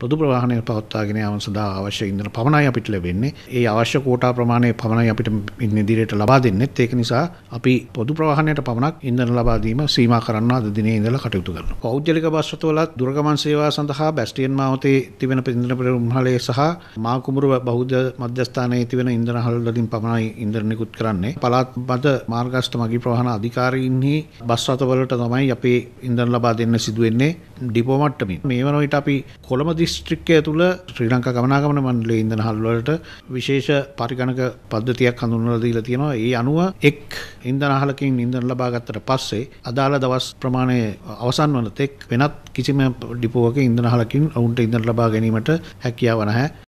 පොදු ප්‍රවාහනය පවත්වාගෙන යාම සඳහා අවශ්‍ය ඉන්ධන පමණයි අපිට ලැබෙන්නේ. ඒ අවශ්‍ය කෝටා ප්‍රමාණය පමණයි අපිට ඉන් ඉදිරියට ලබා දෙන්නෙත්. ඒක නිසා අපි පොදු ප්‍රවාහනයට පමණක් ඉන්ධන ලබා දීම සීමා කරන්න අද දිනේ ඉඳලා කටයුතු කරනවා. පෞද්ගලික බස් රථවලත් දුරගමන් සේවා සඳහා බැස්ටියන් මාවතේ තිබෙන ඉන්ධන පෙරමුණහලේ සහ මාකුඹුර බෞද්ධ මධ්‍යස්ථානයේ තිබෙන ඉන්ධනහල් වලින් පමණයි ඉන්ධන නිකුත් කරන්නේ. පළාත් මත මාර්ගස්ථ මගී ප්‍රවාහන අධිකාරීන්හි බස් රථවලට තමයි අපේ ඉන්ධන ලබා දෙන්න සිදුවෙන්නේ ඩිපෝ මට්ටමින්. මේ වන විට අපි කොළඹ දිස්ත්‍රික්කය තුළ ශ්‍රී ලංකා ගමනාගමන මණ්ඩලයේ ඉන්ධන හල් වලට විශේෂ පරිගණක පද්ධතියක් හඳුන්වලා දීලා තියෙනවා. ඒ අනුව එක් ඉන්ධන අහලකින් ඉන්ධන ලබා ගත්තට පස්සේ අදාළ දවස් ප්‍රමාණය අවසන් වන තෙක් වෙනත් කිසිම ඩිපෝවක ඉන්ධන අහලකින් ඔවුන්ට ඉන්ධන ලබා ගැනීමට හැකියාව නැහැ.